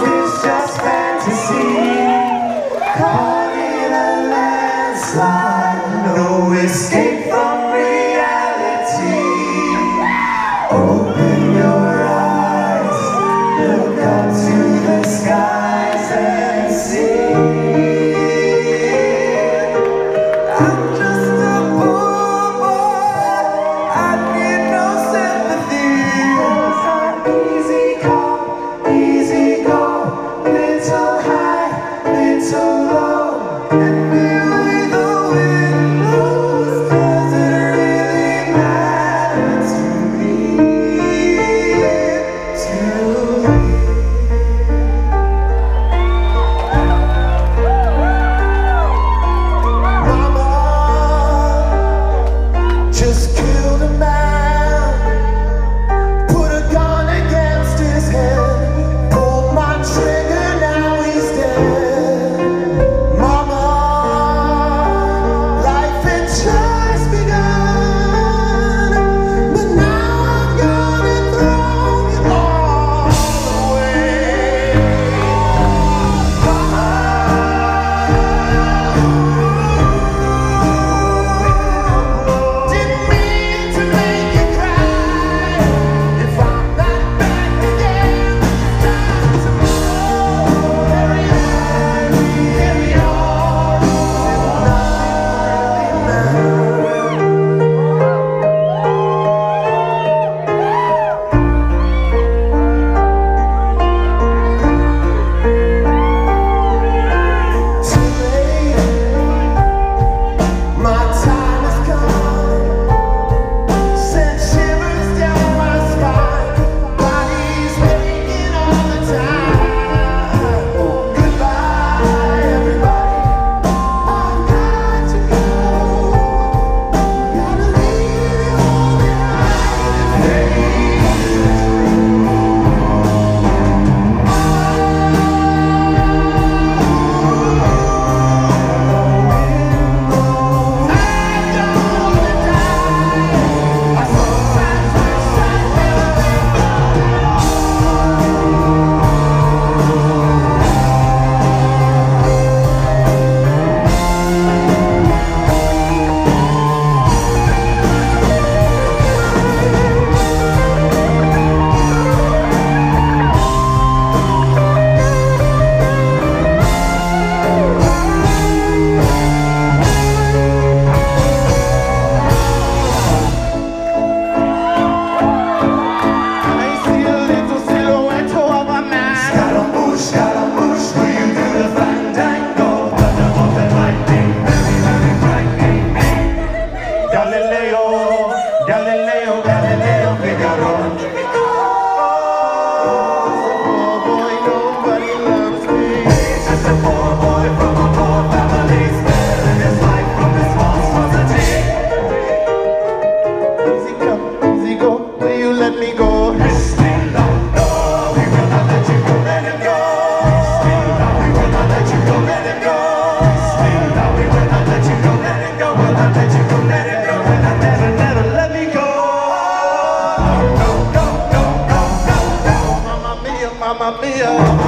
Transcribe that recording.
It's just fantasy. Caught in a landslide, no escape. yeah.